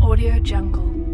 Audio Jungle.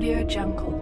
Audio Jungle.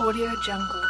Audio Jungle.